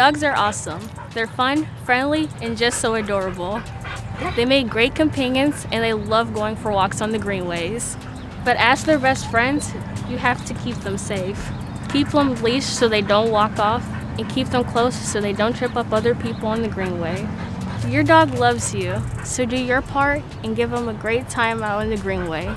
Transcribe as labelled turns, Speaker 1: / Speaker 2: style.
Speaker 1: Dogs are awesome. They're fun, friendly, and just so adorable. They make great companions and they love going for walks on the greenways. But as their best friends, you have to keep them safe. Keep them leashed so they don't walk off, and keep them close so they don't trip up other people on the greenway. Your dog loves you, so do your part and give them a great time out on the greenway.